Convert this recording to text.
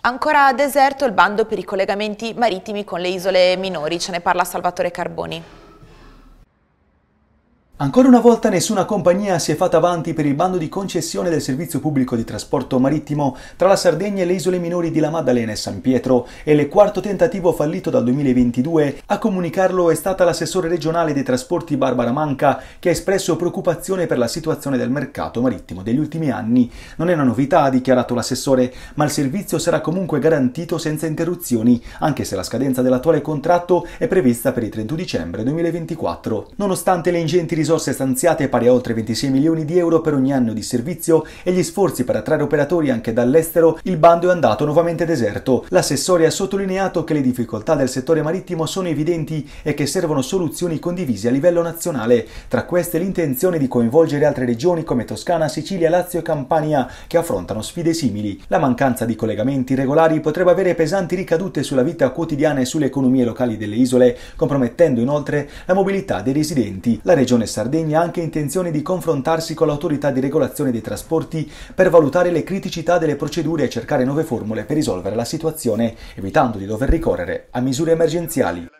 Ancora deserto il bando per i collegamenti marittimi con le isole minori, ce ne parla Salvatore Carboni. Ancora una volta nessuna compagnia si è fatta avanti per il bando di concessione del servizio pubblico di trasporto marittimo tra la Sardegna e le isole minori di La Maddalena e San Pietro e il quarto tentativo fallito dal 2022. A comunicarlo è stata l'assessore regionale dei trasporti Barbara Manca che ha espresso preoccupazione per la situazione del mercato marittimo degli ultimi anni. Non è una novità, ha dichiarato l'assessore, ma il servizio sarà comunque garantito senza interruzioni, anche se la scadenza dell'attuale contratto è prevista per il 31 dicembre 2024. Nonostante le ingenti risorse risorse stanziate pari a oltre 26 milioni di euro per ogni anno di servizio e gli sforzi per attrarre operatori anche dall'estero, il bando è andato nuovamente deserto. L'assessore ha sottolineato che le difficoltà del settore marittimo sono evidenti e che servono soluzioni condivise a livello nazionale. Tra queste l'intenzione di coinvolgere altre regioni come Toscana, Sicilia, Lazio e Campania che affrontano sfide simili. La mancanza di collegamenti regolari potrebbe avere pesanti ricadute sulla vita quotidiana e sulle economie locali delle isole, compromettendo inoltre la mobilità dei residenti. La regione Sardegna ha anche intenzione di confrontarsi con l'autorità di regolazione dei trasporti per valutare le criticità delle procedure e cercare nuove formule per risolvere la situazione, evitando di dover ricorrere a misure emergenziali.